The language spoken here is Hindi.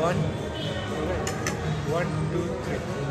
One, one, two, three.